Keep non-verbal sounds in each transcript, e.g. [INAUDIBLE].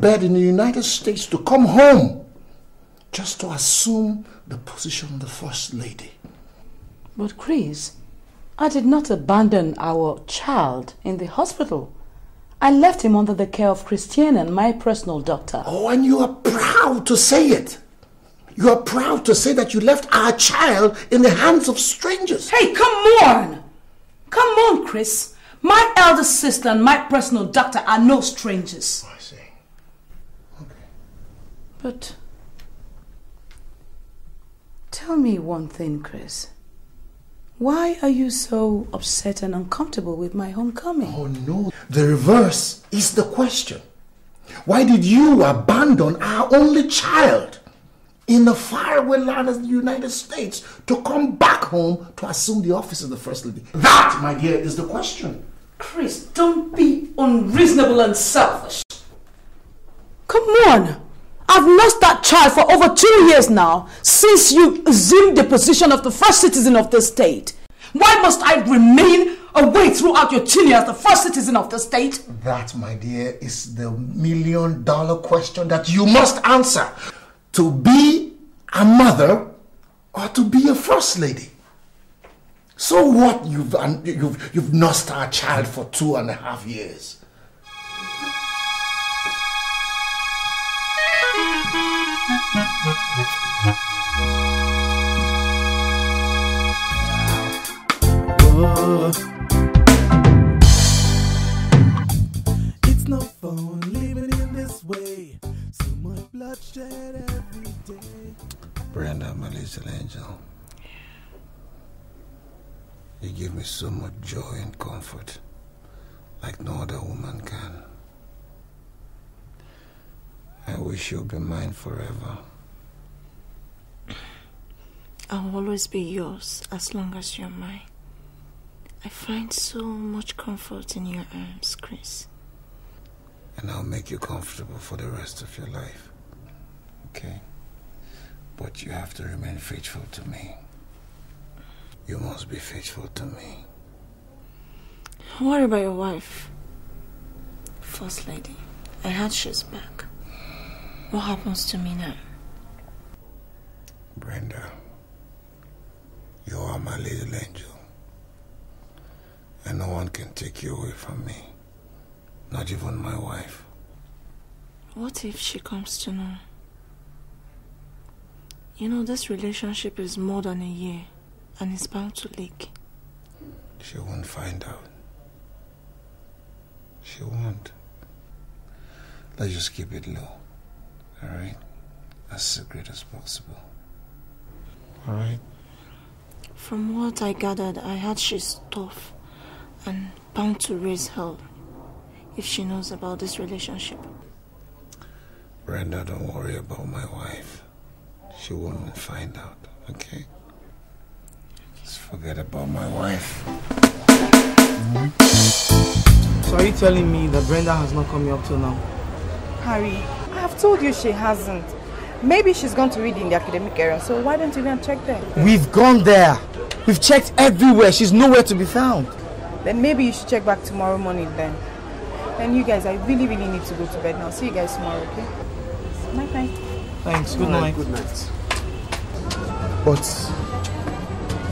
bed in the United States to come home just to assume the position of the First Lady. But Chris, I did not abandon our child in the hospital. I left him under the care of Christiane and my personal doctor. Oh, and you are proud to say it. You are proud to say that you left our child in the hands of strangers. Hey, come on! Come on, Chris. My elder sister and my personal doctor are no strangers. I see. But tell me one thing, Chris. Why are you so upset and uncomfortable with my homecoming? Oh no, the reverse is the question. Why did you abandon our only child in the faraway land of the United States to come back home to assume the office of the First Lady? That, my dear, is the question. Chris, don't be unreasonable and selfish. Come on! I've lost that child for over two years now since you assumed the position of the first citizen of the state. Why must I remain away throughout your tenure as the first citizen of the state? That, my dear, is the million dollar question that you must answer. To be a mother or to be a first lady? So what? You've, you've, you've nursed our child for two and a half years. It's no fun living in this way. So much bloodshed every day. Brenda, my little angel. You give me so much joy and comfort, like no other woman can. I wish you'll be mine forever. I'll always be yours as long as you're mine. I find so much comfort in your arms, Chris. And I'll make you comfortable for the rest of your life. Okay? But you have to remain faithful to me. You must be faithful to me. What about your wife? First lady, I heard she's back. What happens to me now? Brenda, you are my little angel. And no one can take you away from me. Not even my wife. What if she comes to know? You know, this relationship is more than a year and it's bound to leak. She won't find out. She won't. Let's just keep it low. Alright? As secret as possible. Alright? From what I gathered, I heard she's tough and bound to raise hell if she knows about this relationship. Brenda, don't worry about my wife. She won't find out, okay? Just forget about my wife. Mm-hmm. So are you telling me that Brenda has not come here up till now? Harry, I have told you she hasn't. Maybe she's gone to read in the academic area, so why don't you go and check there? We've gone there. We've checked everywhere. She's nowhere to be found. Then maybe you should check back tomorrow morning then. And you guys, I really, really need to go to bed now. See you guys tomorrow, okay? Night night. Thanks. Good night. Good night. But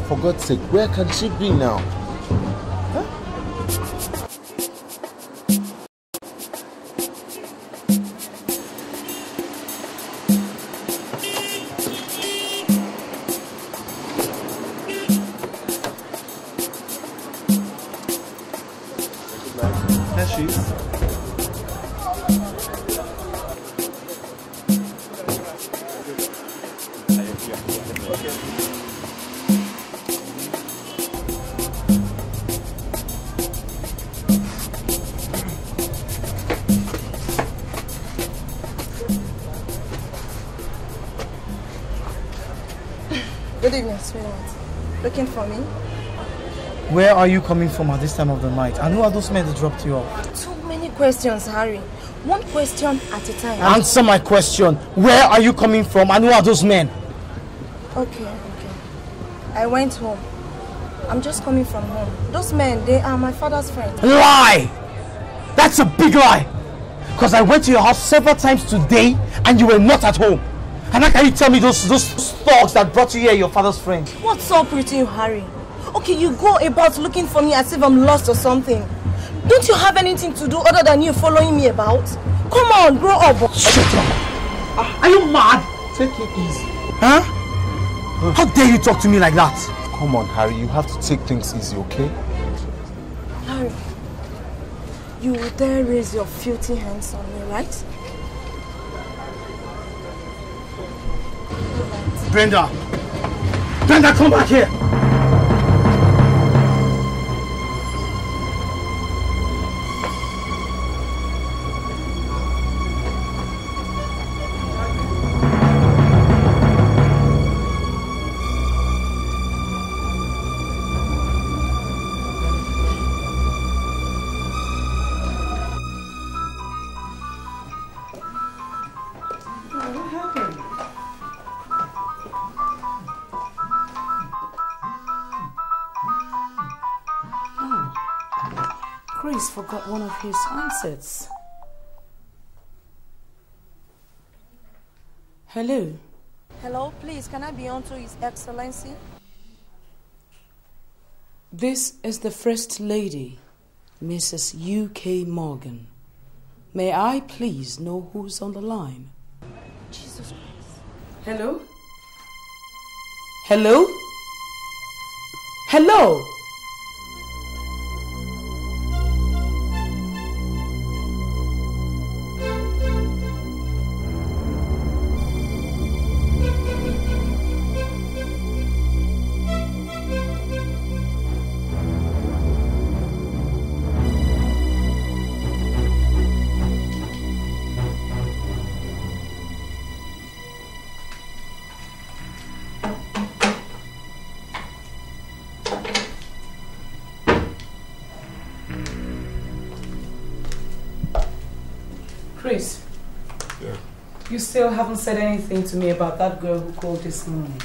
for God's sake, where can she be now? Are you coming from at this time of the night? And who are those men that dropped you off? Too many questions, Harry. One question at a time. Answer my question. Where are you coming from and who are those men? Okay, okay. I went home. I'm just coming from home. Those men, they are my father's friends. Lie! That's a big lie! Because I went to your house several times today and you were not at home. And how can you tell me those, those thugs that brought you here your father's friend? What's up with you, Harry? Okay, you go about looking for me as if I'm lost or something. Don't you have anything to do other than you following me about? Come on, grow up. Shut up! Ah, are you mad? Take it easy. Huh? How dare you talk to me like that? Come on, Harry. You have to take things easy, okay? Harry, you will dare raise your filthy hands on me, right? Brenda! Brenda, come back here! Chris forgot one of his handsets. Hello. Hello, please, can I be on to His Excellency? This is the First Lady, Mrs. U.K. Morgan. May I please know who's on the line? Jesus Christ. Hello? Hello? Hello? You still haven't said anything to me about that girl who called this morning.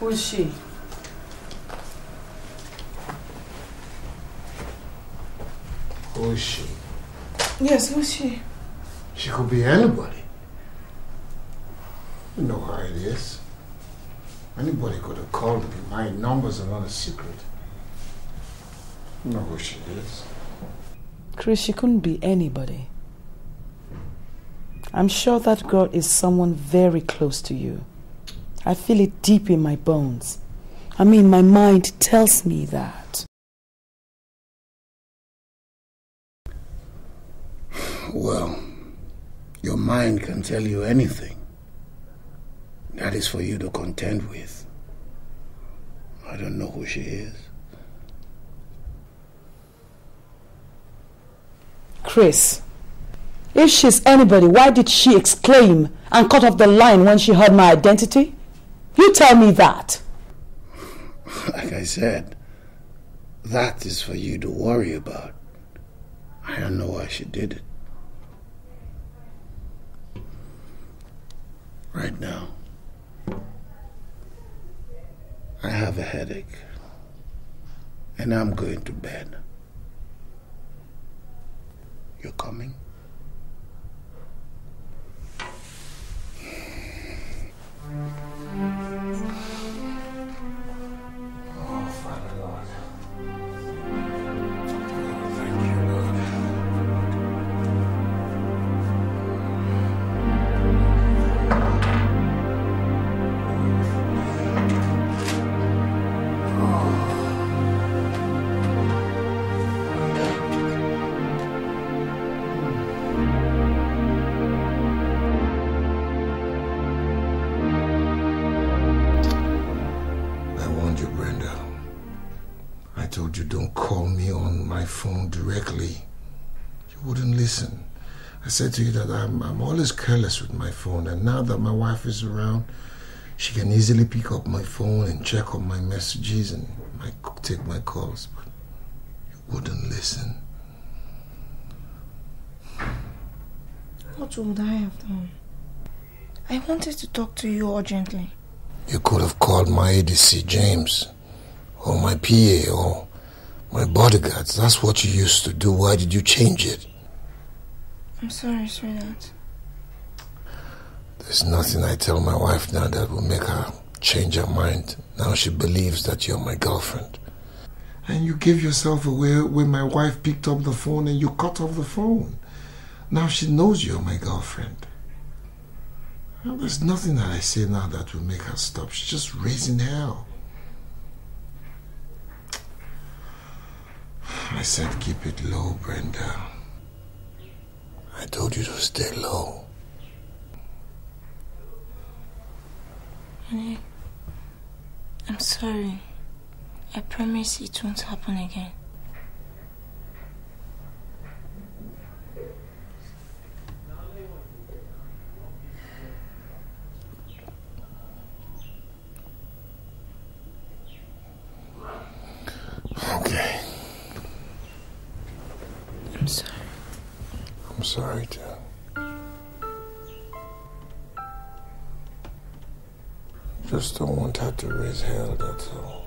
Who is she? Who is she? Yes, who is she? She could be anybody. You know how it is. Anybody could have called me. My numbers are not a secret. You know who she is. Chris, she couldn't be anybody. I'm sure that girl is someone very close to you. I feel it deep in my bones. I mean, my mind tells me that. Well, your mind can tell you anything. That is for you to contend with. I don't know who she is. Chris, if she's anybody, why did she exclaim and cut off the line when she heard my identity? You tell me that. Like I said, that is for you to worry about. I don't know why she did it. Right now, I have a headache. And I'm going to bed. You're coming? Said to you that I'm, I'm always careless with my phone, and now that my wife is around, she can easily pick up my phone and check on my messages and my, take my calls. But you wouldn't listen. What would I have done? I wanted to talk to you urgently. You could have called my ADC James, or my PA, or my bodyguards. That's what you used to do. Why did you change it? I'm sorry, sweetheart. There's nothing I tell my wife now that will make her change her mind. Now she believes that you're my girlfriend. And you gave yourself away when my wife picked up the phone and you cut off the phone. Now she knows you're my girlfriend. Well, there's nothing that I say now that will make her stop. She's just raising hell. I said keep it low, Brenda. I told you to stay low. Honey, I'm sorry. I promise it won't happen again. Want her hell, that's all.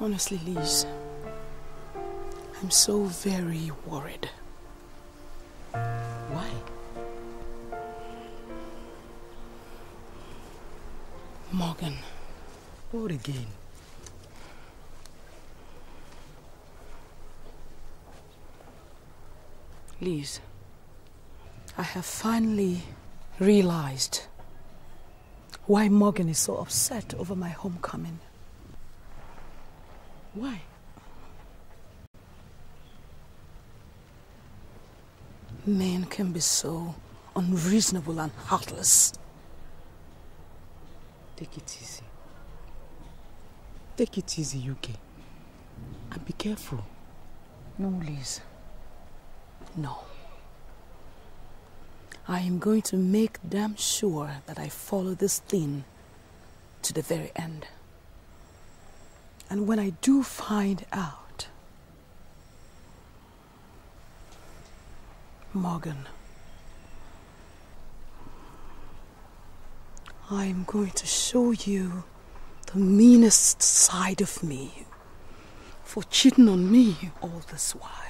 Honestly, Liz, I'm so very worried. Why? Morgan, What again? Liz, I have finally realized why Morgan is so upset over my homecoming. Why? Men can be so unreasonable and heartless. Take it easy. Take it easy, UK. And be careful. No, Liz. No. I am going to make damn sure that I follow this thing to the very end. And when I do find out, Morgan, I am going to show you the meanest side of me for cheating on me all this while.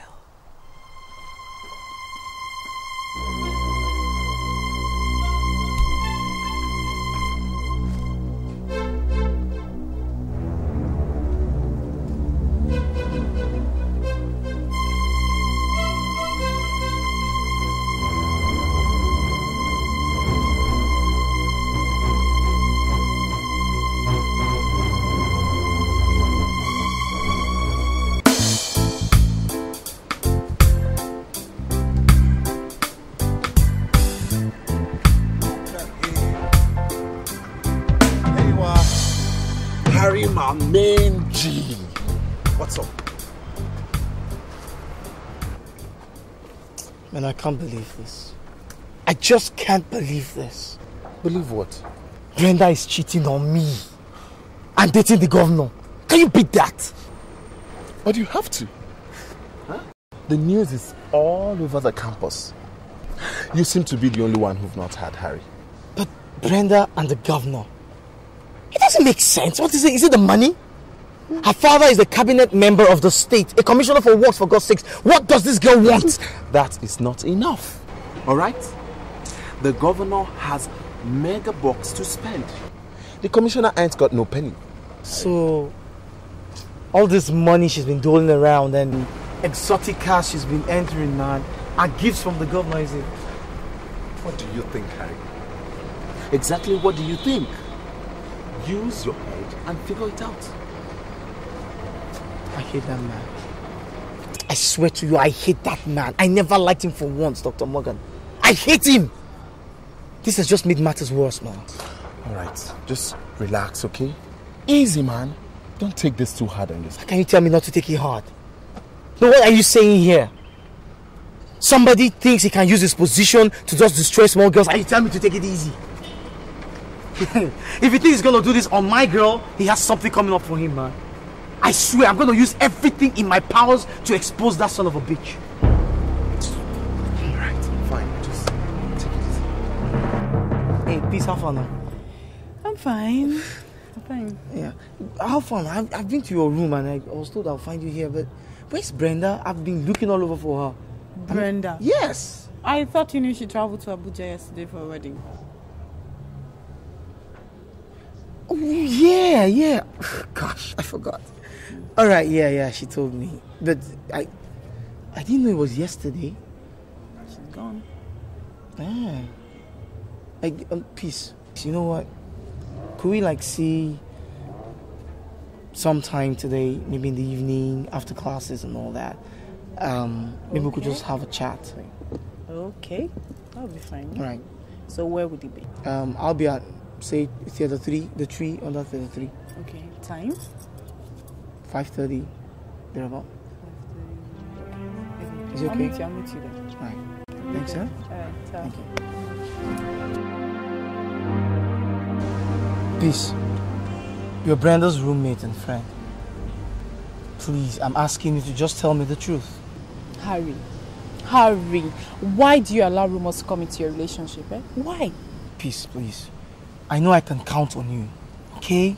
Can't believe this. I just can't believe this. Believe what? Brenda is cheating on me and dating the governor. Can you beat that? But you have to. The news is all over the campus. You seem to be the only one who've not had Harry. But Brenda and the governor. It doesn't make sense. What is it? Is it the money? Her father is a cabinet member of the state, a commissioner for works, for God's sakes. What does this girl want? That is not enough. All right? The governor has mega bucks to spend. The commissioner ain't got no penny. So, all this money she's been doling around and exotic cars she's been entering, man, are gifts from the governor, is it? What do you think, Harry? Exactly what do you think? Use your head and figure it out. I hate that man. I swear to you, I hate that man. I never liked him for once, Dr. Morgan. I hate him! This has just made matters worse, man. All right, just relax, okay? Easy, man. Don't take this too hard on yourself. Can you tell me not to take it hard? No, what are you saying here? Somebody thinks he can use his position to just destroy small girls and you tell me to take it easy. [LAUGHS] if he thinks he's gonna do this on my girl, he has something coming up for him, man. I swear, I'm gonna use everything in my powers to expose that son of a bitch. Alright, fine. Just take it easy. Hey, peace, how far now? I'm fine. I'm fine. Yeah. How fun? I've, I've been to your room and I, I was told I'll find you here, but where's Brenda? I've been looking all over for her. Brenda. Yes. I thought you knew she traveled to Abuja yesterday for a wedding. Oh, yeah, yeah. [SIGHS] Gosh, I forgot. All right, yeah, yeah, she told me. But I I didn't know it was yesterday. She's gone. Ah. I, um, peace. You know what? Could we like see sometime today, maybe in the evening after classes and all that? Um, maybe we could just have a chat. Okay. That'll be fine. All right. So where would it be? Um, I'll be at say theater three, the tree under the theater three, Okay. Time? Five thirty, thereabout. Is it okay? I'll meet you. I'll meet you then. Right. Thanks, sir. Alright. Thank you. Peace. You're Brenda's roommate and friend. Please, I'm asking you to just tell me the truth. Harry. Harry. Why do you allow rumors to come into your relationship? Eh? Why? Peace, please. I know I can count on you. Okay?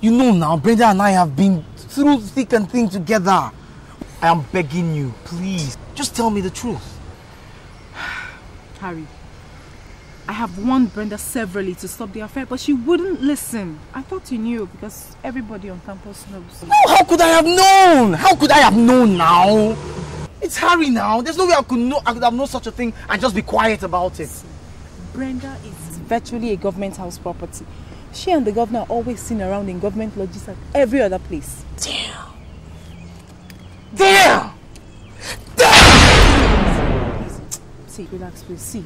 You know now, Brenda and I have been through thick and thin together. I am begging you, please. Just tell me the truth. [SIGHS] Harry. I have warned Brenda severally to stop the affair, but she wouldn't listen. I thought you knew because everybody on campus knows. No, how could I have known? How could I have known now? It's Harry now. There's no way I could know I could have known such a thing and just be quiet about it. Brenda is virtually a government house property. She and the governor are always seen around in government lodges and every other place. Damn! Damn! Damn, see, relax, please. See,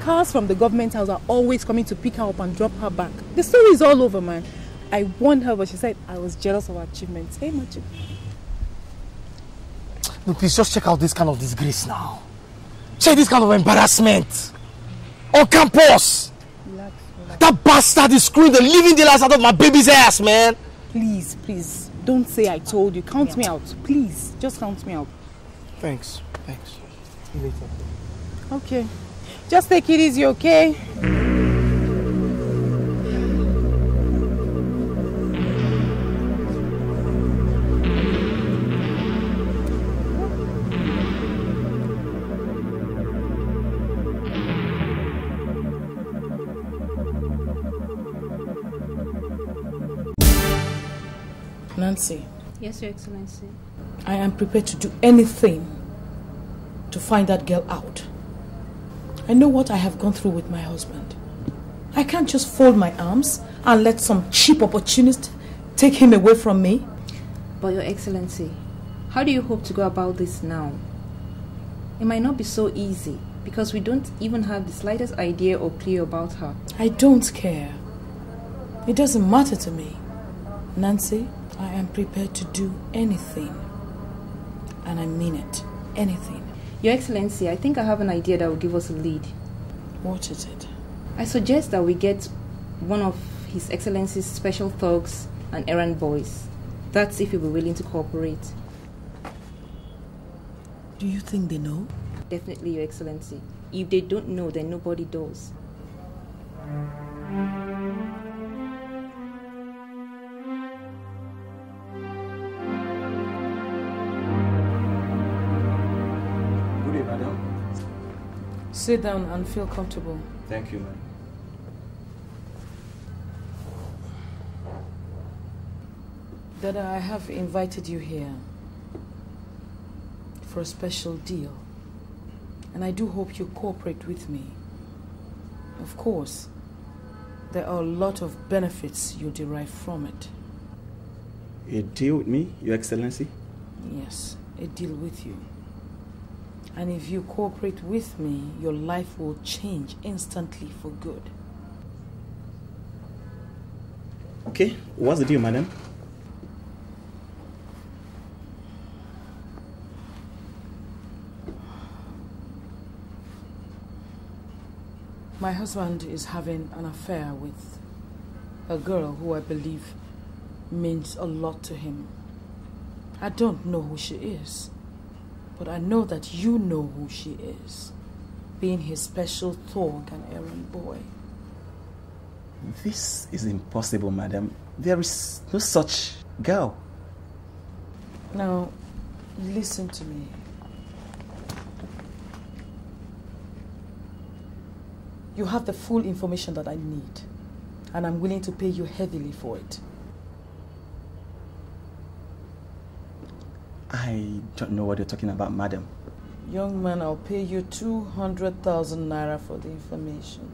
cars from the government house are always coming to pick her up and drop her back. The story is all over, man. I warned her, but she said I was jealous of her achievements. Hey, Machi. No, please just check out this kind of disgrace now. Check this kind of embarrassment. On campus! Relax, relax. That bastard is screwing the living daylights out of my baby's ass, man! Please, please, don't say I told you. Count me out. Please, just count me out. Thanks. Thanks. See you later. Okay. Just take it easy, okay? Nancy, Yes, Your Excellency. I am prepared to do anything to find that girl out. I know what I have gone through with my husband. I can't just fold my arms and let some cheap opportunist take him away from me. But Your Excellency, how do you hope to go about this now? It might not be so easy because we don't even have the slightest idea or clue about her. I don't care. It doesn't matter to me. Nancy, I am prepared to do anything. And I mean it. Anything. Your Excellency, I think I have an idea that will give us a lead. What is it? I suggest that we get one of His Excellency's special thugs and errand boys. That's if you'll be willing to cooperate. Do you think they know? Definitely, Your Excellency. If they don't know, then nobody does. Sit down and feel comfortable. Thank you, ma'am. Dada, I have invited you here for a special deal. And I do hope you cooperate with me. Of course, there are a lot of benefits you derive from it. A deal with me, Your Excellency? Yes, a deal with you. And if you cooperate with me, your life will change instantly for good. Okay, what's the deal, madam? My husband is having an affair with A girl who I believe means a lot to him. I don't know who she is, but I know that you know who she is, being his special thug and errand boy. This is impossible, madam. There is no such girl. Now, listen to me. You have the full information that I need, and I'm willing to pay you heavily for it. I don't know what you're talking about, madam. Young man, I'll pay you 200,000 naira for the information.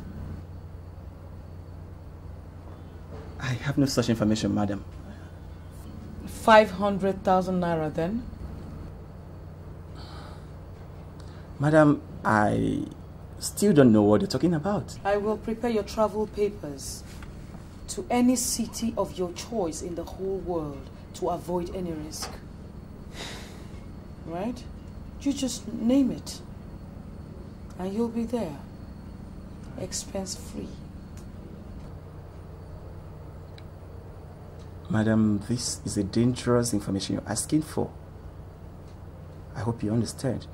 I have no such information, madam. 500,000 naira then? Madam, I still don't know what you're talking about. I will prepare your travel papers to any city of your choice in the whole world to avoid any risk. Right? You just name it. And you'll be there. Expense free. Madam, this is a dangerous information you're asking for. I hope you understand.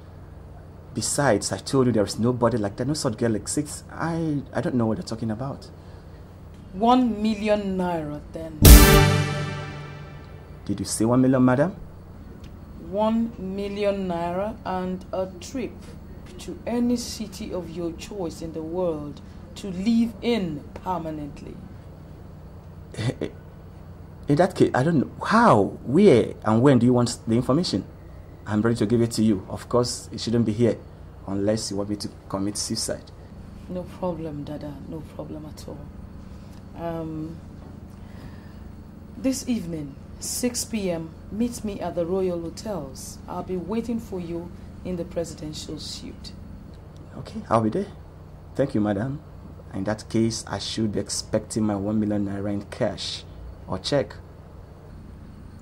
Besides, I told you there is nobody like that, no such girl exists. I, I don't know what you're talking about. One million naira then. Did you say one million, madam? One million naira and a trip to any city of your choice in the world to live in permanently. [LAUGHS] In that case, I don't know how, where, and when do you want the information? I'm ready to give it to you. Of course, it shouldn't be here unless you want me to commit suicide. No problem, Dada. No problem at all. Um, this evening, 6 p.m., meet me at the Royal Hotels. I'll be waiting for you in the presidential suite. Okay, I'll be there. Thank you, madam. In that case, I should be expecting my one million naira in cash or check.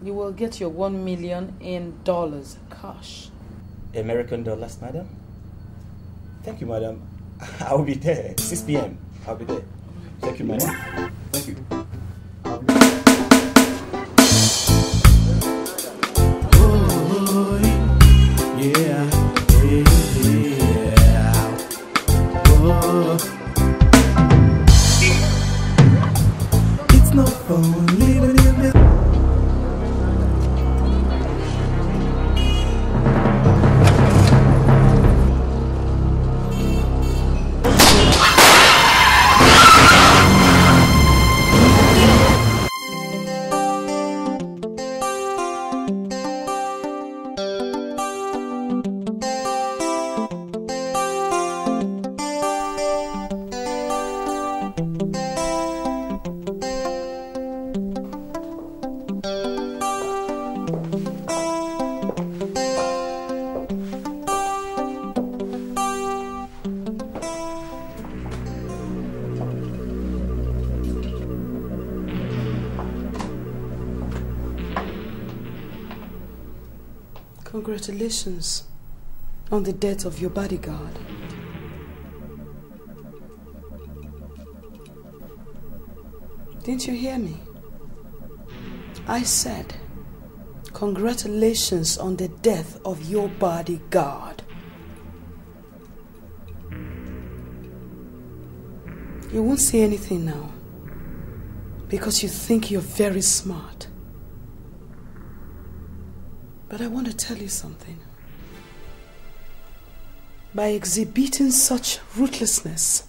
You will get your one million in dollars cash. American dollars, madam? Thank you, madam. [LAUGHS] I'll be there. 6 p.m. I'll be there. Thank you, madam. Thank you. Congratulations on the death of your bodyguard. Didn't you hear me? I said, Congratulations on the death of your bodyguard. You won't say anything now because you think you're very smart. But I want to tell you something. By exhibiting such ruthlessness,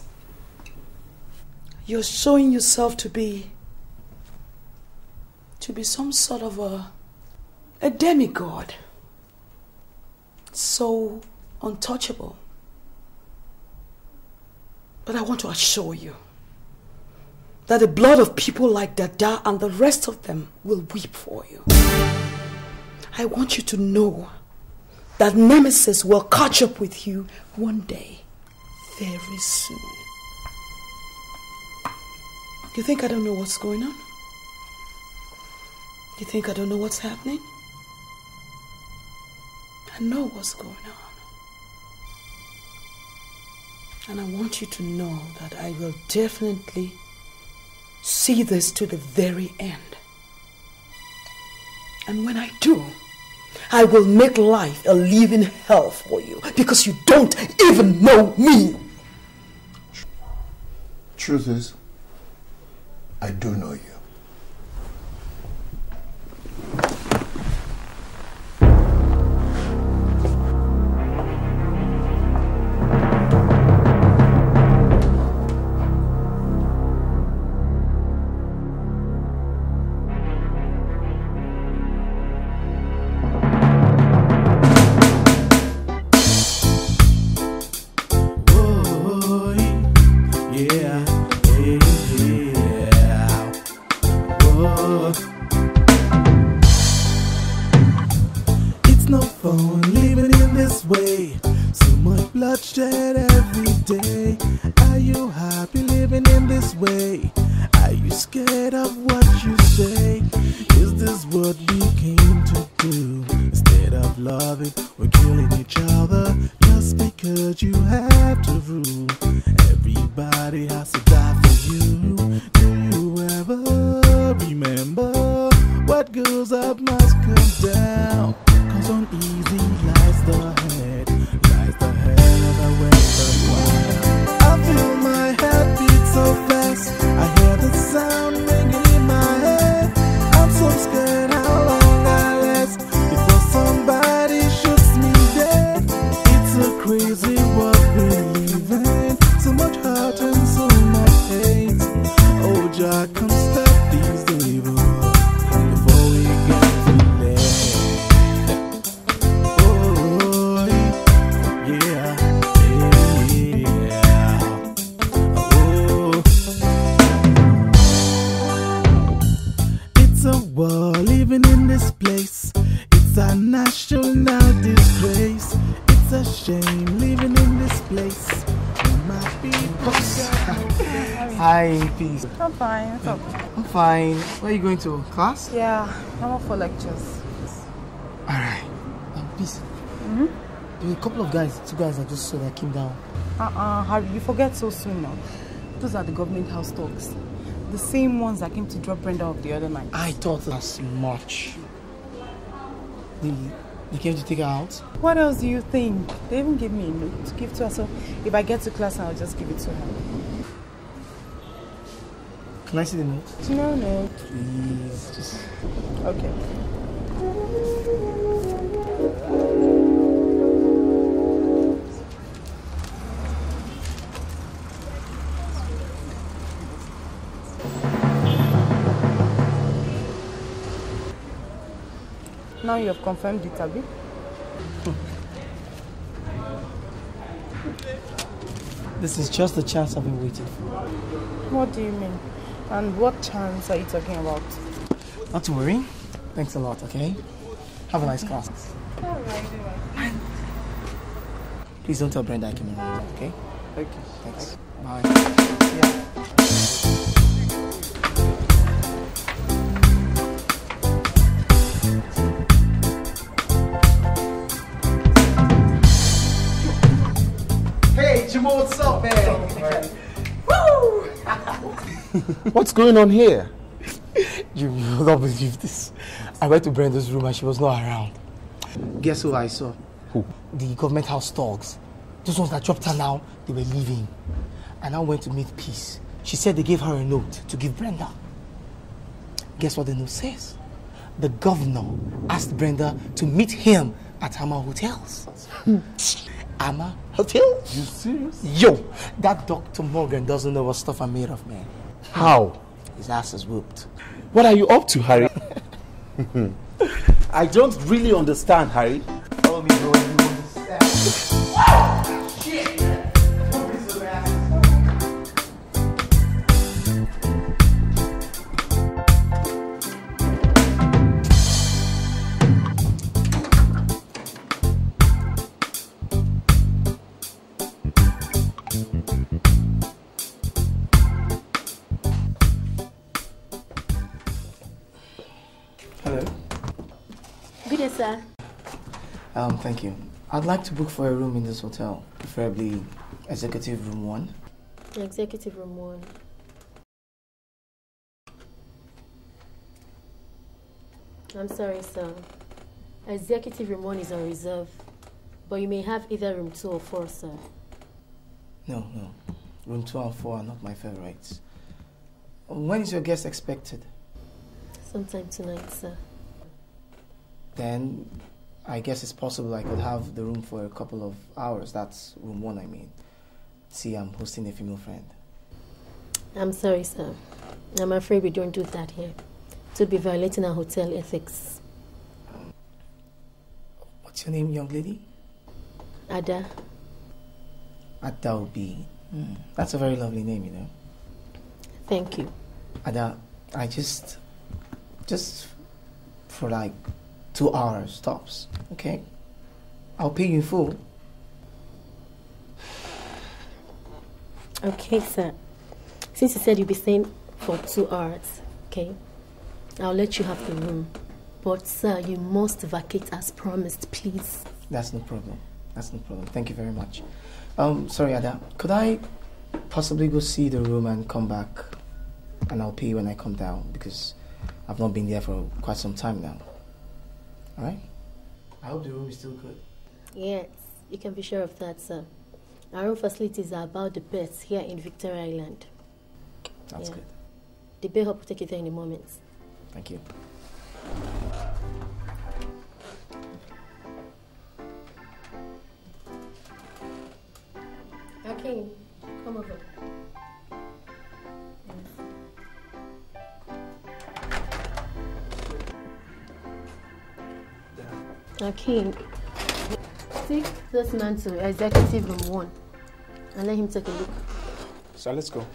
you're showing yourself to be to be some sort of a a demigod. So untouchable. But I want to assure you that the blood of people like Dada and the rest of them will weep for you. I want you to know that Nemesis will catch up with you one day, very soon. You think I don't know what's going on? You think I don't know what's happening? I know what's going on. And I want you to know that I will definitely see this to the very end. And when I do, I will make life a living hell for you because you don't even know me. Truth is, I do know you. Fine. Where are you going to? Class? Yeah, I'm up for lectures. Alright. Um, peace. Mm-hmm. There were a couple of guys, two guys I just saw that came down. Uh-uh, Harry, you forget so soon now. Those are the government house talks. The same ones that came to drop Brenda off the other night. I thought as much. They, they came to take her out? What else do you think? They even gave me a note to give to her. So if I get to class, I'll just give it to her. Can I see the note? No, no. Please, just. Okay. Now you have confirmed it, Abby. This is just the chance I've been waiting for. What do you mean? And what chance are you talking about? Not to worry. Thanks a lot, okay? Have a nice class. Please don't tell Brenda I came around, okay? Okay. Thanks. Bye. [LAUGHS] What's going on here? [LAUGHS] You will not believe this. I went to Brenda's room and she was not around. Guess who I saw? Who? The government house dogs. Those ones that dropped her now, they were leaving. And I went to meet Peace. She said they gave her a note to give Brenda. Guess what the note says? The governor asked Brenda to meet him at Amma Hotels. Hmm. Amma Hotels? You serious? Yo, that Dr. Morgan doesn't know what stuff I'm made of, man. How? His ass is whooped. What are you up to, Harry? [LAUGHS] I don't really understand, Harry. [LAUGHS] Thank you. I'd like to book for a room in this hotel, preferably executive room one. Executive room one. I'm sorry, sir. Executive room one is on reserve, but you may have either room two or four, sir. No, no. Room two and four are not my favorites. When is your guest expected? Sometime tonight, sir. Then I guess it's possible I could have the room for a couple of hours. That's room 1, I mean. See, I'm hosting a female friend. I'm sorry, sir. I'm afraid we don't do that here. It would be violating our hotel ethics. What's your name, young lady? Ada, Ada Obi. Mm, that's a very lovely name, you know. thank you. Ada, I just, just for like two hours tops, okay? I'll pay you in full. Okay, sir. Since you said you'll be staying for two hours, okay, I'll let you have the room. But, sir, you must vacate as promised, please. That's no problem. That's no problem. Thank you very much. Um, sorry, Ada. Could I possibly go see the room and come back, and I'll pay you when I come down because I've not been there for quite some time now. All right. I hope the room is still good. Yes, you can be sure of that, sir. Our room facilities are about the best here in Victoria Island. That's Yeah. good. The bellhop will take you there in a moment. Thank you. Okay, come over. Okay. Take this man to executive room one and let him take a look. So let's go.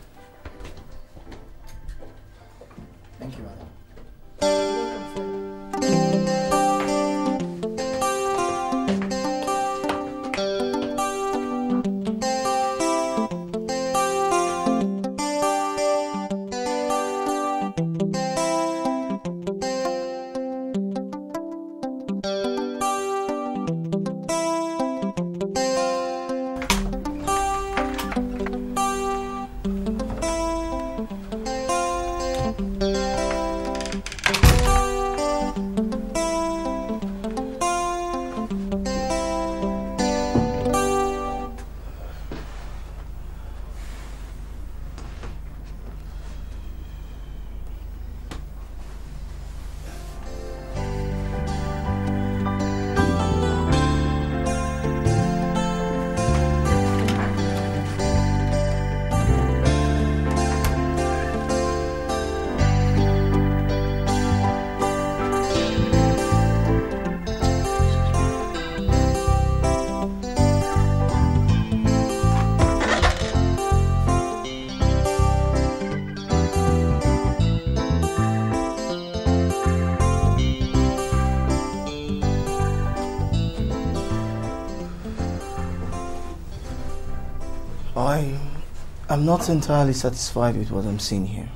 Am not entirely satisfied with what I'm seeing here.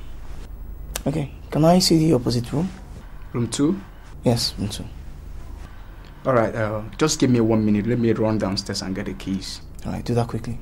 Okay, can I see the opposite room? Room two? Yes, room two. All right, uh, just give me one minute. Let me run downstairs and get the keys. All right, do that quickly.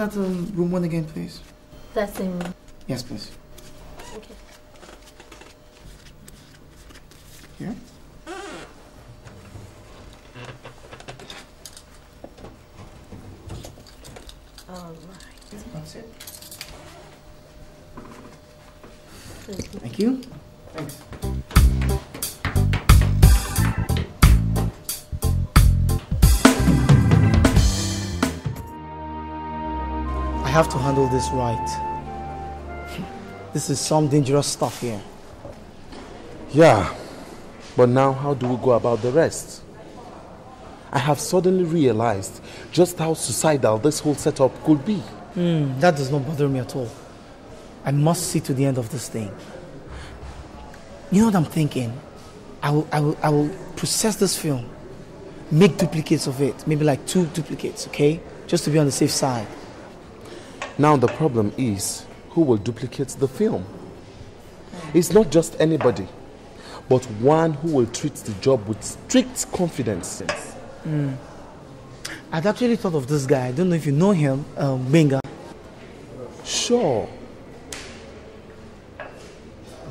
That um, room one again, please? That's same room. Yes, please. Handle this right. This is some dangerous stuff here. Yeah, but now how do we go about the rest? I have suddenly realized just how suicidal this whole setup could be. Hmm, that does not bother me at all. I must see to the end of this thing. You know what I'm thinking? I will, I will, I will process this film, make duplicates of it, maybe like two duplicates, okay? Just to be on the safe side. Now the problem is who will duplicate the film? It's not just anybody, but one who will treat the job with strict confidence. Hmm. I'd actually thought of this guy. I don't know if you know him, um, Benga. Sure.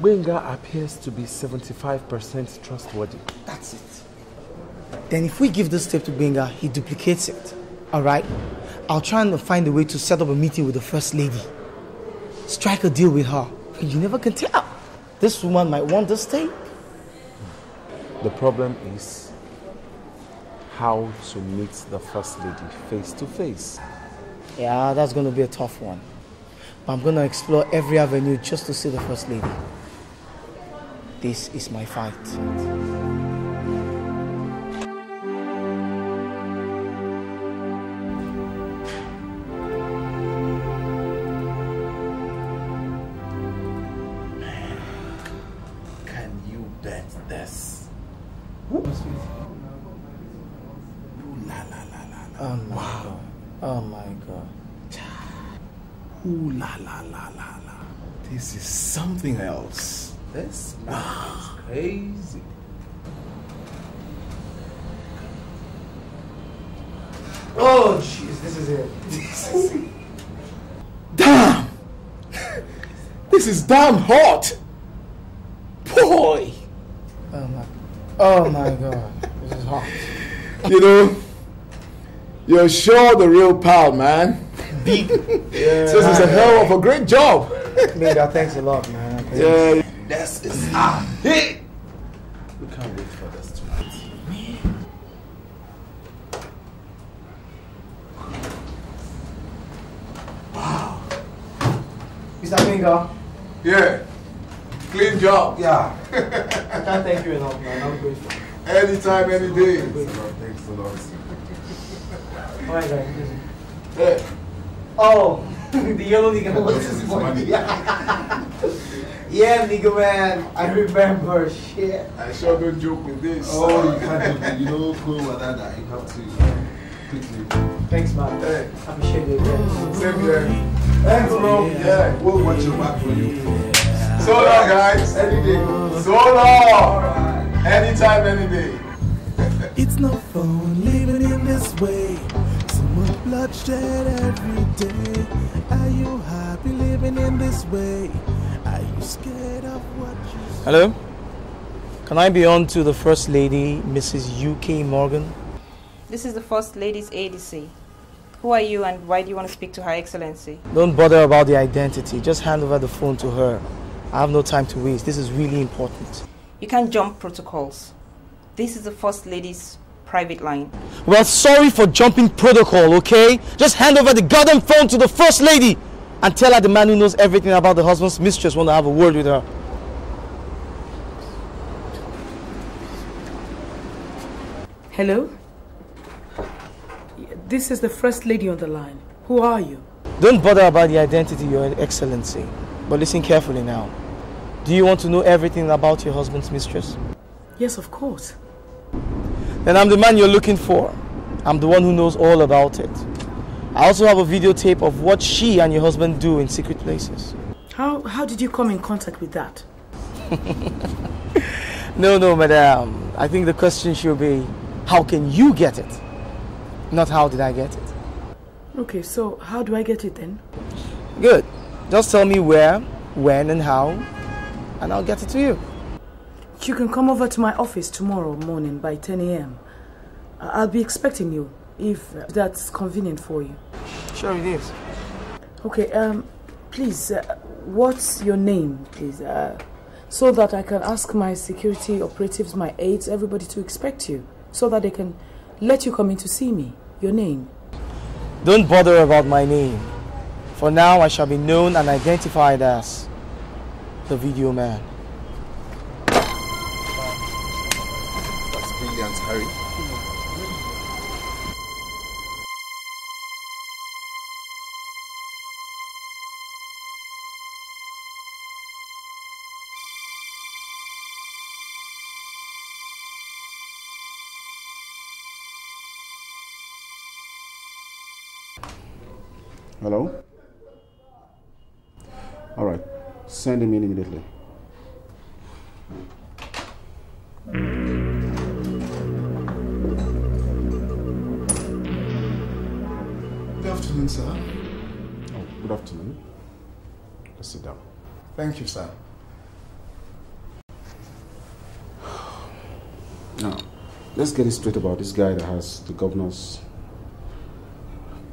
Benga appears to be 75% trustworthy. That's it. Then if we give this tape to Benga, he duplicates it. All right? I'll try and find a way to set up a meeting with the first lady. Strike a deal with her. You never can tell. This woman might want this tape. The problem is how to meet the first lady face to face. Yeah, that's going to be a tough one. But I'm going to explore every avenue just to see the first lady. This is my fight. This man is crazy. Oh, jeez, this is it. This is it. Damn! This is damn hot! Boy! Oh my, oh my god. This is hot. You know, you're sure the real pal, man. Big. [LAUGHS] this is a hell of a great job. Benga, thanks a lot, man. Yeah. This is a hit. We can't wait for this tonight. Wow. Mr. Benga. Yeah. Clean job. Yeah. [LAUGHS] I can't thank you enough, man. I'm grateful. Anytime, any day. Thanks a lot. Alright, guys. Hey. Oh, [LAUGHS] the yellow nigga was this money. [LAUGHS] yeah, nigga, man. I remember. Shit. I sure don't joke with this. Oh, you can't do it. You know, [LAUGHS] cool with that. You have to uh, quickly. Thanks, man. Hey. Appreciate it. Yeah. Same here. Thanks, bro. Yeah. We'll watch your back for you. So long, guys. Any day. So long. Anytime, any day. It's no fun living in this way. So much bloodshed every day. Are you happy living in this way? Hello? Can I be on to the First Lady, Mrs. UK Morgan? This is the First Lady's ADC. Who are you and why do you want to speak to Her Excellency? Don't bother about the identity. Just hand over the phone to her. I have no time to waste. This is really important. You can't jump protocols. This is the First Lady's private line. Well, sorry for jumping protocol, okay? Just hand over the goddamn phone to the First Lady and tell her the man who knows everything about the husband's mistress want to have a word with her. Hello? This is the First Lady on the line. Who are you? Don't bother about the identity, Your Excellency. But listen carefully now. Do you want to know everything about your husband's mistress? Yes, of course. Then I'm the man you're looking for. I'm the one who knows all about it. I also have a videotape of what she and your husband do in secret places. How, how did you come in contact with that? [LAUGHS] No, no, madam. I think the question should be, how can you get it? Not how did I get it. Okay, so how do I get it then? Good. Just tell me where, when, and how, and I'll get it to you. You can come over to my office tomorrow morning by 10 a.m. I'll be expecting you if that's convenient for you. Sure it is. Okay, um, please, uh, what's your name, please? Uh, so that I can ask my security operatives, my aides, everybody to expect you, so that they can let you come in to see me. Your name. Don't bother about my name. For now, I shall be known and identified as the video man. That's brilliant, Harry. Hello? All right. Send him in immediately. Good afternoon, sir. Oh, good afternoon. Let's sit down. Thank you, sir. Now, let's get it straight about this guy that has the governor's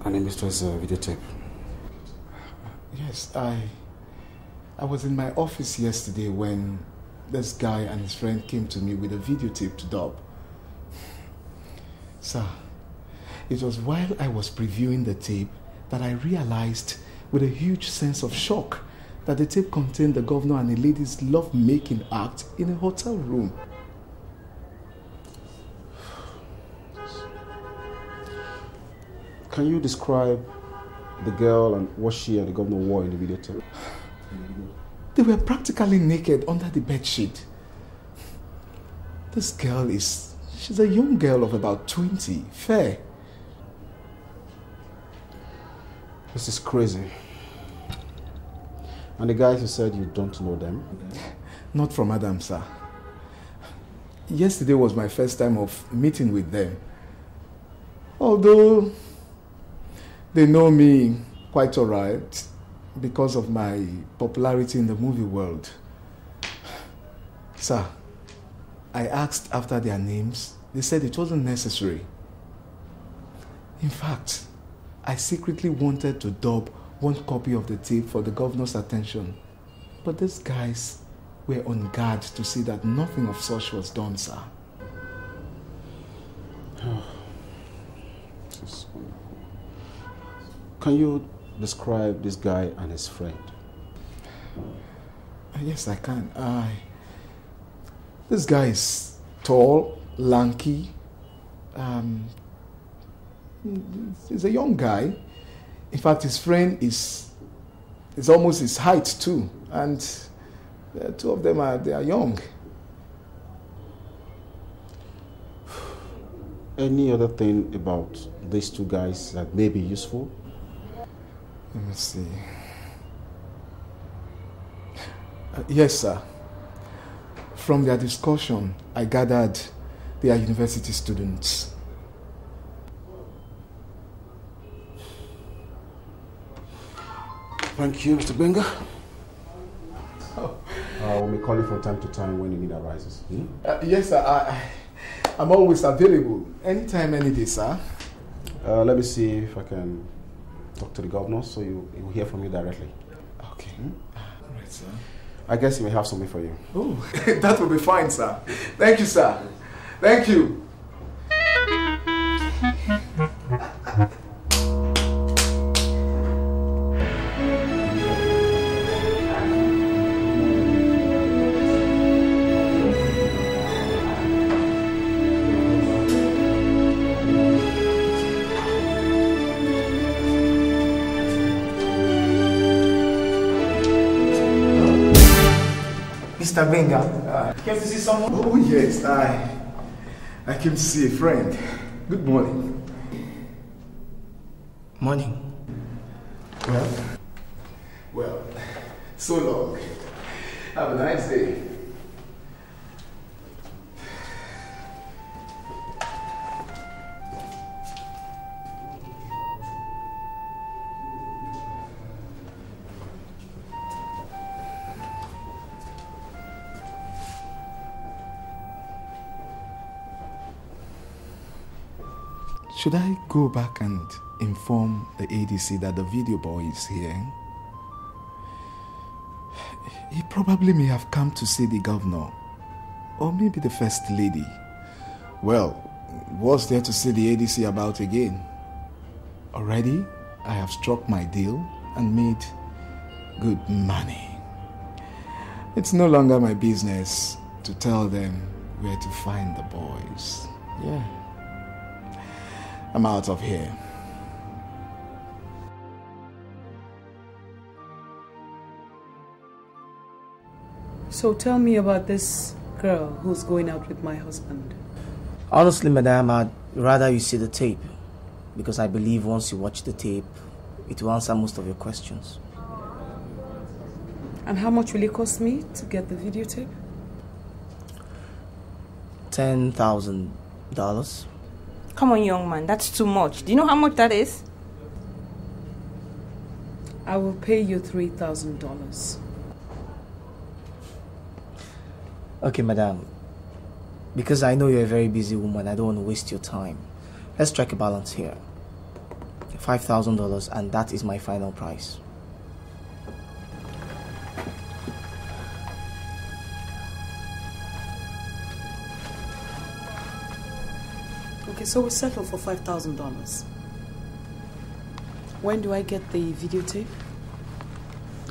and the mistress uh, videotape. Yes, I I was in my office yesterday when this guy and his friend came to me with a videotape to dub. Sir, it was while I was previewing the tape that I realized with a huge sense of shock that the tape contained the governor and a lady's love-making act in a hotel room. Can you describe the girl and what she and the governor wore in the video videotape? They were practically naked under the bedsheet. This girl is, she's a young girl of about 20, fair. This is crazy. And the guys who said you don't know them? Not from Adam, sir. Yesterday was my first time of meeting with them. Although they know me quite alright because of my popularity in the movie world. Sir, I asked after their names. They said it wasn't necessary. In fact, I secretly wanted to dub one copy of the tape for the governor's attention. But these guys were on guard to see that nothing of such was done, sir. [SIGHS] This is wonderful. Can you describe this guy and his friend? Uh, Yes, I can. I. This guy is tall, lanky. Um, he's a young guy. In fact, his friend is is almost his height too, and the two of them are they are young. Any other thing about these two guys that may be useful? Let me see. Uh, yes, sir. From their discussion, I gathered they are university students. Thank you, Mr. Benga. [LAUGHS] Uh, we'll be calling from time to time when the need arises. Hmm? Uh, yes, sir. I, I- I'm always available. Anytime, any day, sir. Uh, let me see if I can talk to the governor so you he will hear from you directly. Okay. Hmm? All right, sir. I guess he may have something for you. Oh, [LAUGHS] that will be fine, sir. Thank you, sir. Thank you. Mr. Benga, uh, came to see someone? Oh, yes. I, I came to see a friend. Good morning. Morning. Well, well, so long. Have a nice day. Should I go back and inform the ADC that the video boy is here? He probably may have come to see the governor or maybe the first lady. Well, what's there to see the ADC about again? Already, I have struck my deal and made good money. It's no longer my business to tell them where to find the boys. Yeah. I'm out of here. So tell me about this girl who's going out with my husband. Honestly, madam, I'd rather you see the tape. Because I believe once you watch the tape, it will answer most of your questions. And how much will it cost me to get the videotape? $10,000. Come on, young man, that's too much. Do you know how much that is? I will pay you $3,000. Okay, madam. Because I know you're a very busy woman, I don't want to waste your time. Let's strike a balance here. $5,000 and that is my final price. So we settle for $5,000. When do I get the videotape?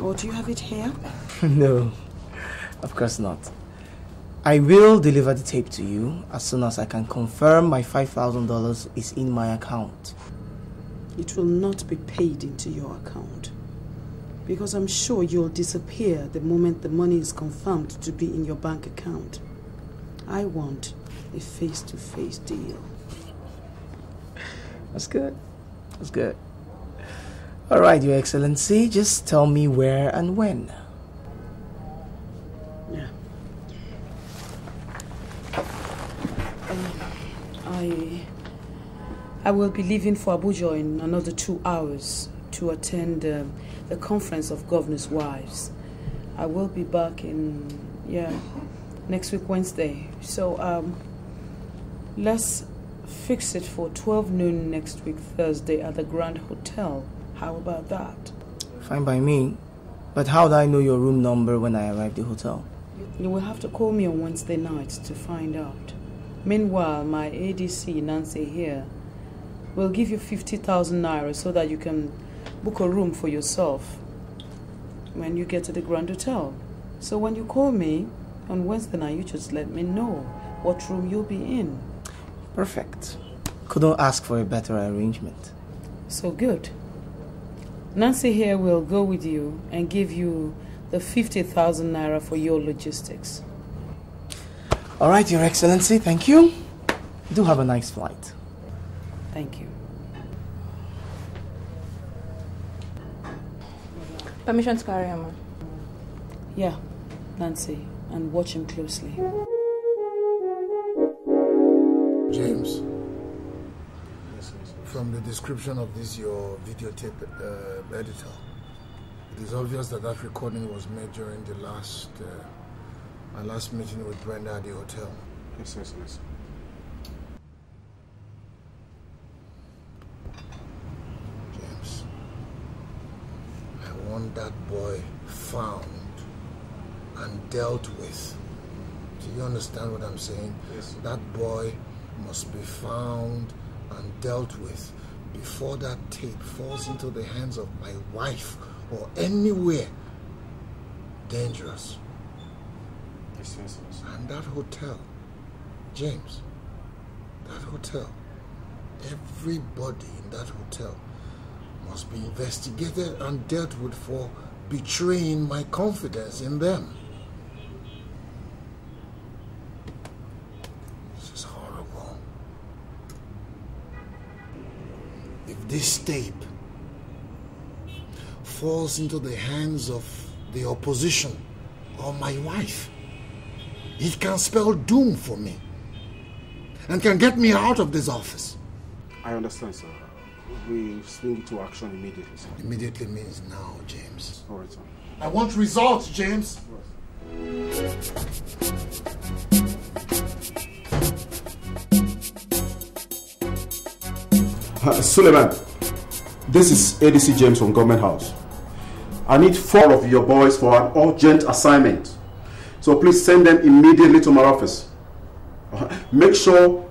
Or do you have it here? [LAUGHS] no, of course not. I will deliver the tape to you as soon as I can confirm my $5,000 is in my account. It will not be paid into your account. Because I'm sure you'll disappear the moment the money is confirmed to be in your bank account. I want a face to face deal. That's good. That's good. All right, Your Excellency, just tell me where and when. Yeah. Um, I I will be leaving for Abuja in another two hours to attend um, the conference of governors' wives. I will be back in yeah next week Wednesday. So um, let's fix it for 12 noon next week Thursday at the Grand Hotel. How about that? Fine by me. But how do I know your room number when I arrive at the hotel? You will have to call me on Wednesday night to find out. Meanwhile, my ADC, Nancy here, will give you 50,000 naira so that you can book a room for yourself when you get to the Grand Hotel. So when you call me on Wednesday night, you just let me know what room you'll be in. Perfect. Couldn't ask for a better arrangement. So good. Nancy here will go with you and give you the 50,000 naira for your logistics. All right, Your Excellency, thank you. Do have a nice flight. Thank you. Permission to carry him. Yeah, Nancy, and watch him closely. James, from the description of this, your videotape uh, editor, it is obvious that that recording was made during the last, uh, my last meeting with Brenda at the hotel. Yes, yes, yes. James, I want that boy found and dealt with. Do you understand what I'm saying? Yes. That boy must be found and dealt with before that tape falls into the hands of my wife or anywhere dangerous. Yes, yes, yes. And that hotel, James, that hotel, everybody in that hotel must be investigated and dealt with for betraying my confidence in them. This is horrible. If this tape falls into the hands of the opposition or my wife, it can spell doom for me and can get me out of this office. I understand, sir. We swing to action immediately, sir. Immediately means now, James. All right, sir. I want results, James. Uh, Suleiman, this is ADC James from Government House. I need four of your boys for an urgent assignment. So please send them immediately to my office. Uh, make sure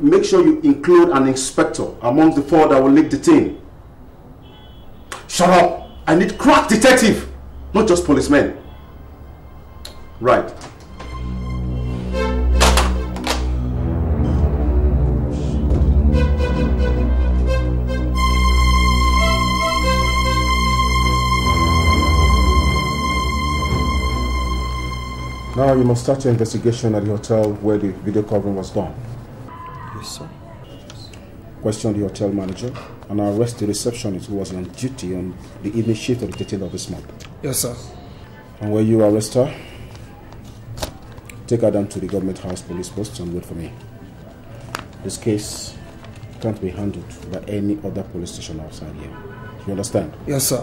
make sure you include an inspector among the four that will lead the team. Shut up! I need crack detective, not just policemen. Right. Now you must start your investigation at the hotel where the video covering was done. Yes, sir. Question the hotel manager and arrest the receptionist who was on duty on the evening shift of the 13th of this month. Yes, sir. And when you arrest her, take her down to the government house police post and wait for me. This case can't be handled by any other police station outside here. You understand? Yes, sir.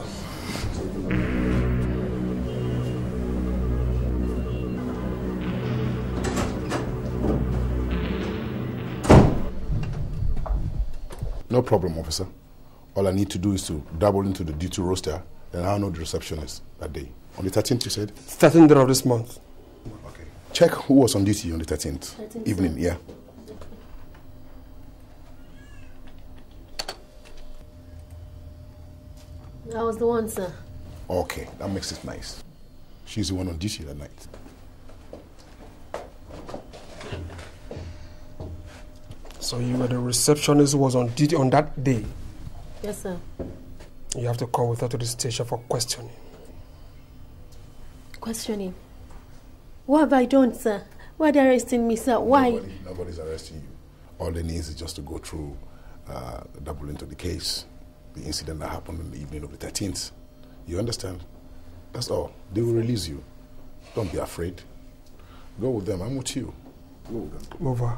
No problem, officer. All I need to do is to double into the duty roster, and I'll know the receptionist that day. On the 13th, you said? 13th of this month. Okay. Check who was on duty on the 13th, 13th, evening, sir. yeah. I was the one, sir. Okay, that makes it nice. She's the one on duty that night. So you were the receptionist who was on duty on that day. Yes, sir. You have to come with her to the station for questioning. Questioning. What have I done, sir? Why are they arresting me, sir? Why? Nobody, nobody's arresting you. All they need is just to go through, uh, double into the case, the incident that happened on the evening of the 13th. You understand? That's all. They will release you. Don't be afraid. Go with them. I'm with you. Go with them. Move her.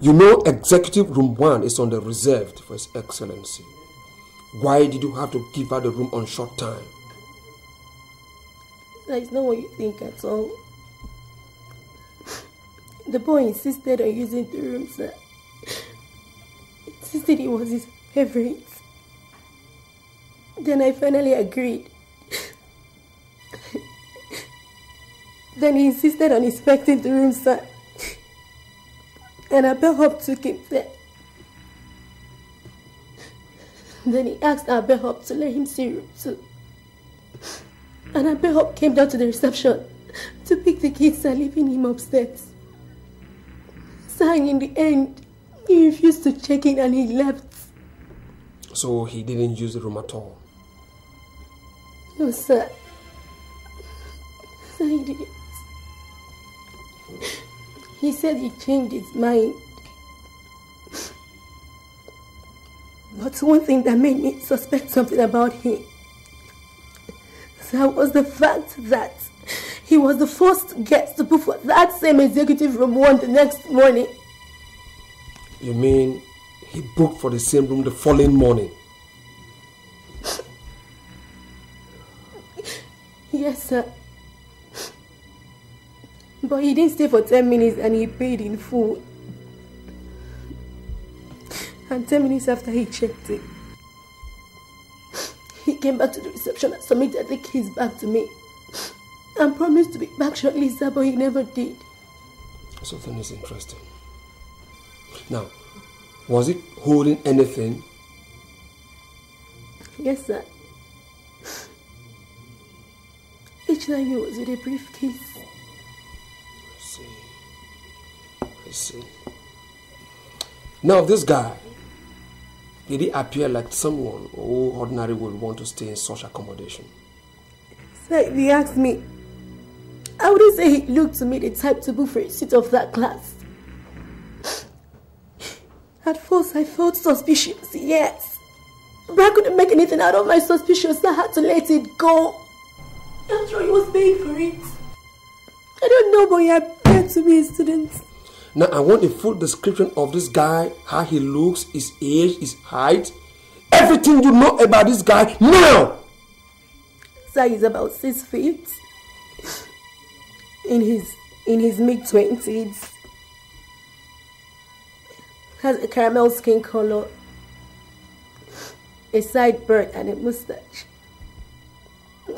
you know Executive Room 1 is on the reserved for His Excellency. Why did you have to give her the room on short time? That is not what you think at all. The boy insisted on using the room, sir. Insisted it was his favorite. Then I finally agreed. then he insisted on inspecting the room, sir. And Abelhop took him there. Then he asked Abelhop to let him see room two. And Abelhop came down to the reception to pick the kids and leaving him upstairs. Sir, and in the end, he refused to check in and he left. So he didn't use the room at all. No, sir. Sir, he didn't. He said he changed his mind. But one thing that made me suspect something about him that was the fact that he was the first guest to book for that same executive room one the next morning. You mean he booked for the same room the following morning? Yes, sir. But he didn't stay for 10 minutes and he paid in full. And 10 minutes after he checked in, he came back to the reception and submitted the keys back to me. And promised to be back shortly, sir, but he never did. Something is interesting. Now, was it holding anything? Yes, sir. Each night he was with a briefcase. I see. Now, this guy, did he appear like someone who ordinarily would want to stay in such accommodation? Sir, if you ask me, I wouldn't say he looked to me the type to book for a seat of that class. At first, I felt suspicious, yes. But I couldn't make anything out of my suspicions. I had to let it go. I'm sure he was paying for it. I don't know, but he appeared to be a student. Now, I want a full description of this guy, how he looks, his age, his height, everything you know about this guy now! Sai is about six feet. In his in his mid twenties. Has a caramel skin color, a sideburn, and a mustache.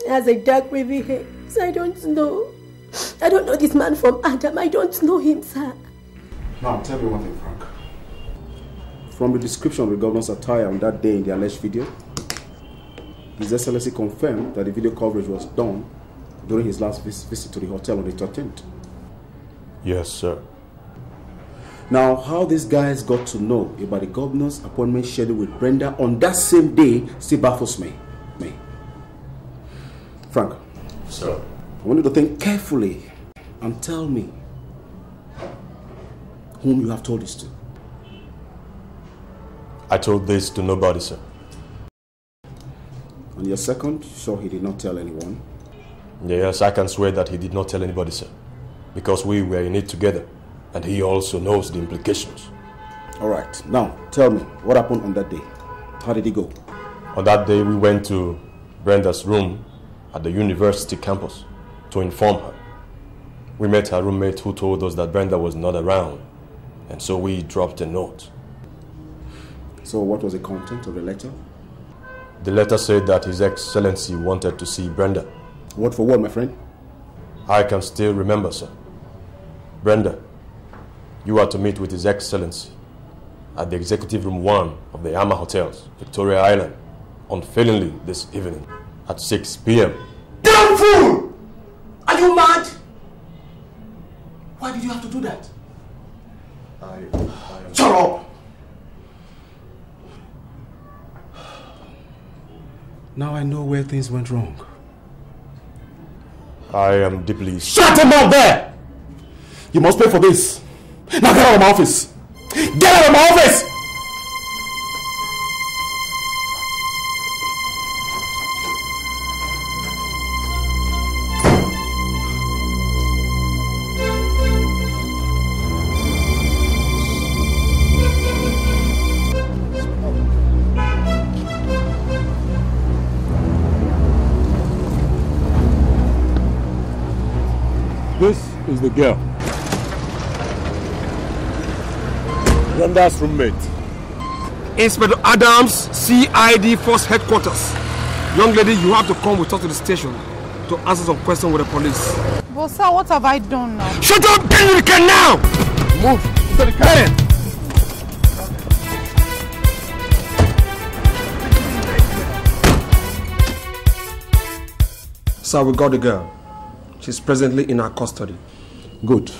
Has a dark wavy hair. So I don't know. I don't know this man from Adam. I don't know him, sir. Now, tell me one thing, Frank. From the description of the governor's attire on that day in the alleged video, His Excellency confirmed that the video coverage was done during his last vis- visit to the hotel on the 13th. Yes, sir. Now, how these guys got to know about the governor's appointment schedule with Brenda on that same day still baffles me. me. Frank. Sir. I want you to think carefully and tell me whom you have told this to. I told this to nobody, sir. On your second, sure he did not tell anyone. Yes, I can swear that he did not tell anybody, sir. Because we were in it together. And he also knows the implications. All right. Now, tell me, what happened on that day? How did it go? On that day, we went to Brenda's room at the university campus to inform her. We met her roommate who told us that Brenda was not around. And so we dropped a note. So, what was the content of the letter? The letter said that His Excellency wanted to see Brenda. Word for word, my friend? I can still remember, sir. Brenda, you are to meet with His Excellency at the Executive Room 1 of the Yama Hotels, Victoria Island, unfailingly this evening at 6 p.m. Damn fool! Are you mad? Why did you have to do that? I, Shut up! Now I know where things went wrong. I am deeply Shut him up there! You must pay for this. Now get out of my office! Get out of my office! This is the girl. Brenda's roommate. Inspector Adams, CID Force Headquarters. Young lady, you have to come with us to the station to answer some questions with the police. But sir, what have I done now? Shut up! Get in the car now! Move to the car. Sir, we got the girl. She's presently in our custody. Good.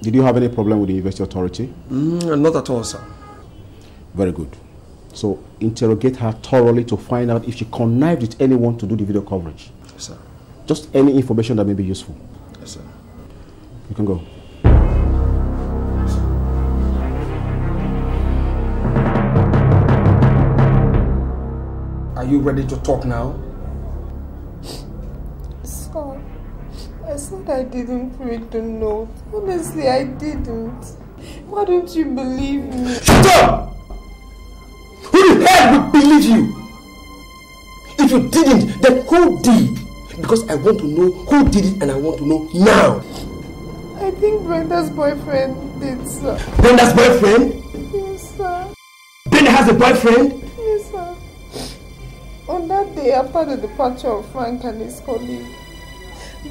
Did you have any problem with the university authority? Mm, not at all, sir. Very good. So interrogate her thoroughly to find out if she connived with anyone to do the video coverage. Yes, sir. Just any information that may be useful. Yes, sir. You can go. Are you ready to talk now? Sir, I said I didn't read the note. Honestly, I didn't. Why don't you believe me? Shut up! Who the hell would believe you? If you didn't, then who did? Because I want to know who did it and I want to know now. I think Brenda's boyfriend did, sir. Brenda's boyfriend? Yes, sir. Brenda has a boyfriend? Yes, sir. On that day, after the departure of Frank and his colleague,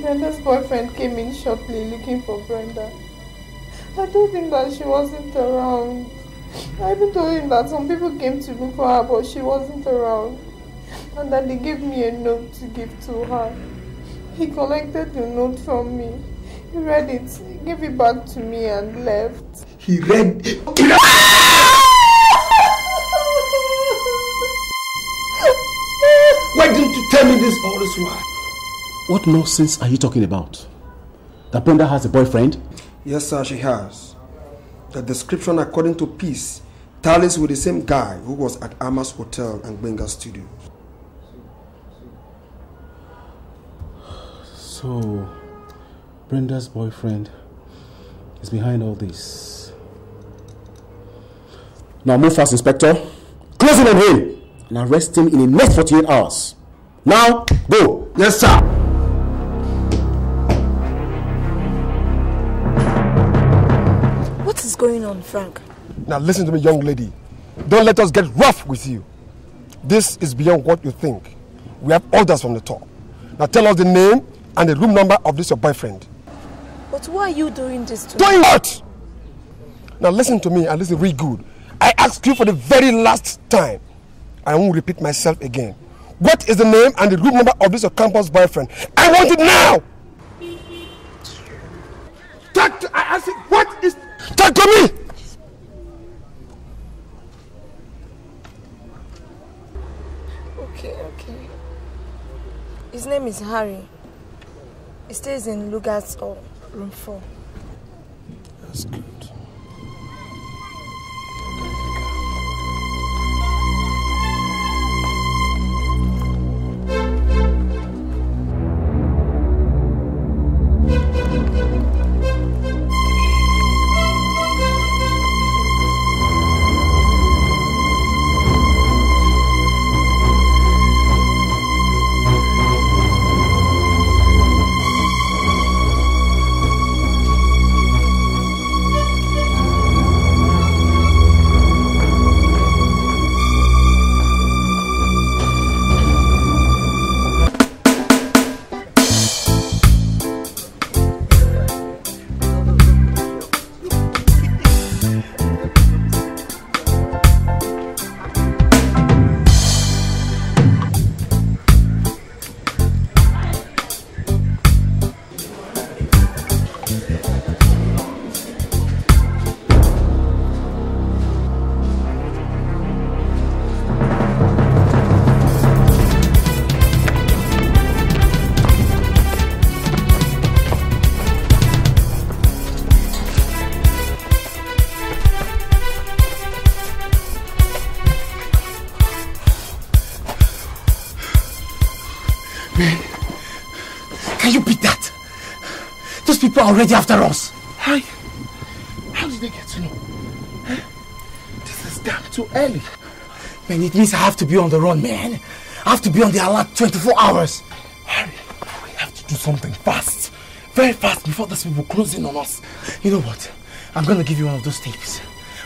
Brenda's boyfriend came in shortly looking for Brenda. I told him that she wasn't around. I even told him that some people came to look for her, but she wasn't around. And that they gave me a note to give to her. He collected the note from me. He read it, gave it back to me, and left. He read. [LAUGHS] Why didn't you tell me this all this while? What nonsense are you talking about? That Brenda has a boyfriend? Yes, sir, she has. The description according to Peace tallies with the same guy who was at Ama's Hotel and Benga Studio. So, Brenda's boyfriend is behind all this. Now move fast, Inspector. Close in on him and arrest him in the next 48 hours. Now, go. Yes, sir. Going on, Frank? Now listen to me, young lady. Don't let us get rough with you. This is beyond what you think. We have orders from the top. Now tell us the name and the room number of this your boyfriend. But why are you doing this to Doing me? Doing what? Now listen to me and listen really good. I ask you for the very last time. I won't repeat myself again. What is the name and the room number of this your campus boyfriend? I want it now! To, I ask you, what is... Talk to me! Okay, okay. His name is Harry. He stays in Lugat's hall, room 4. That's good. People are already after us. Hi. how did they get to know? Eh? This is damn too early. Man, it means I have to be on the run, man. I have to be on the alert 24 hours. Harry, we have to do something fast. Very fast before these people close in on us. You know what? I'm gonna give you one of those tapes.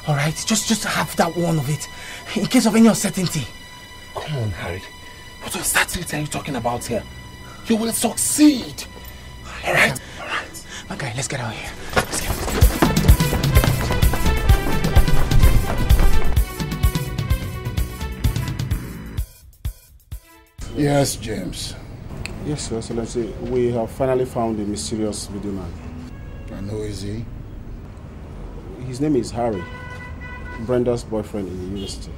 Alright? Just just have that one of it. In case of any uncertainty. Come on, Harry. What uncertainty are you talking about here? You will succeed. Alright? Alright. Okay, let's get out of here. Let's get Yes, James. Yes, Your Excellency. We have finally found the mysterious video man. And who is he? His name is Harry, Brenda's boyfriend in the university.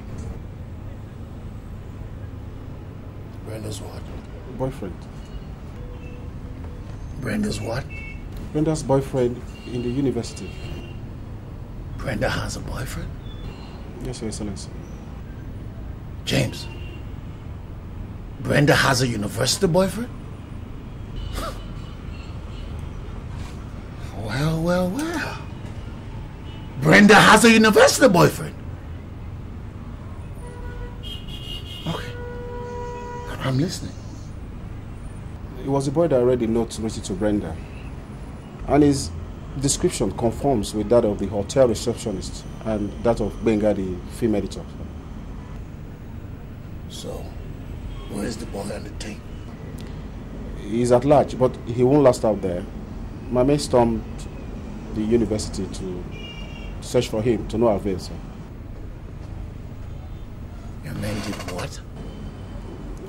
Brenda's what? Boyfriend. Brenda's what? Brenda's boyfriend in the university. Brenda has a boyfriend? Yes, Your Excellency. James. Brenda has a university boyfriend? [LAUGHS] Well, well, well. Brenda has a university boyfriend. Okay. I'm listening. It was the boy that I read the note written to Brenda. And his description conforms with that of the hotel receptionist and that of Benga, the film editor. So, where is the boy on the tape? He's at large, but he won't last out there. My mate stormed the university to search for him to no avail, sir. Your men did what?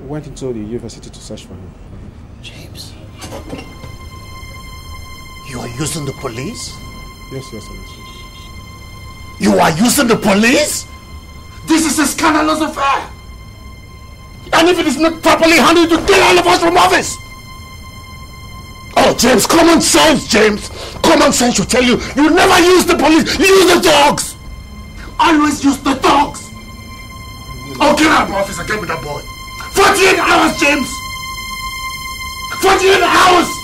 Went into the university to search for him. James. You are using the police? Yes, Your Excellency. You are using the police? This is a scandalous affair. And if it is not properly handled, you kill all of us from office. Oh, James, common sense, James. Common sense should tell you, you never use the police, you use the dogs. always use the dogs. Mm-hmm. Oh, get out of office get with that boy. 48 hours, James! 48 hours!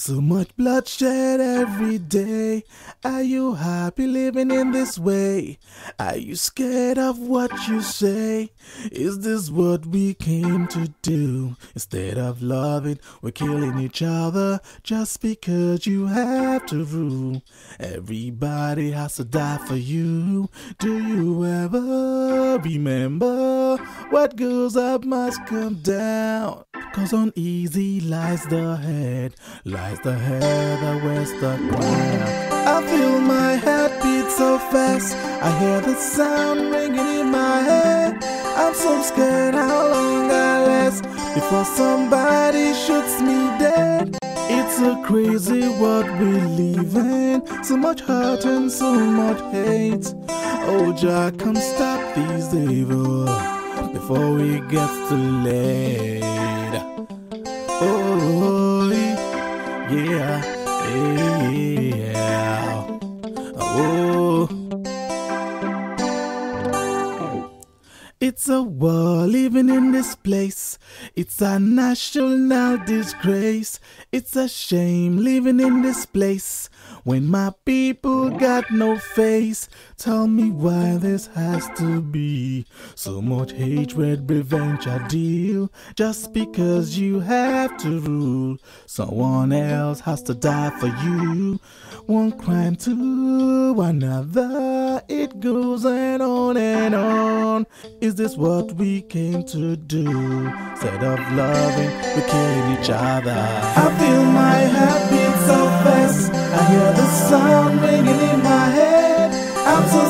So much bloodshed every day. Are you happy living in this way? Are you scared of what you say? Is this what we came to do? Instead of loving, we're killing each other just because you have to rule. Everybody has to die for you. Do you ever remember what goes up must come down? Cause uneasy lies the head, lies the head that wears the crown. I feel my heart so fast, I hear the sound ringing in my head. I'm so scared how long I last before somebody shoots me dead. It's a crazy world we live in, so much hurt and so much hate. Oh, Jah, come stop these evil before we get too late. Oh, yeah, yeah. Oh. It's a war living in this place. It's a national disgrace. It's a shame living in this place when my people got no face. Tell me why this has to be so much hatred, revenge, I deal just because you have to rule. Someone else has to die for you. One crime to another, it goes and on and on. Is this what we came to do? Instead of loving, we kill each other. I feel my beat so fast. I hear the sound ringing in my head. I'm so